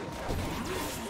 First, blood.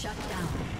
Shut down.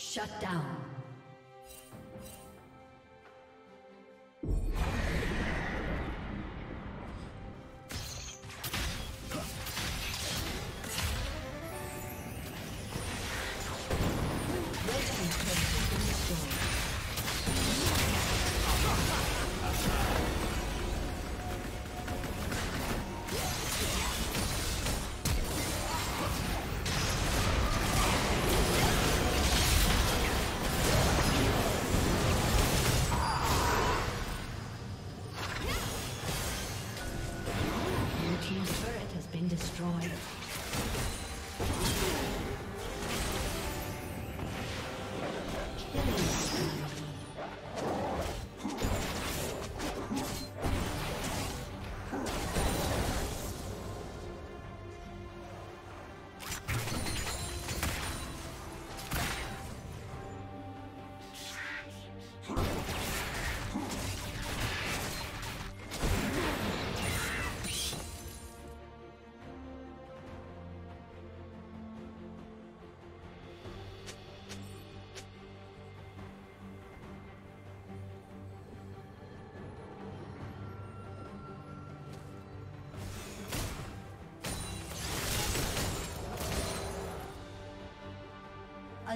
Shut down.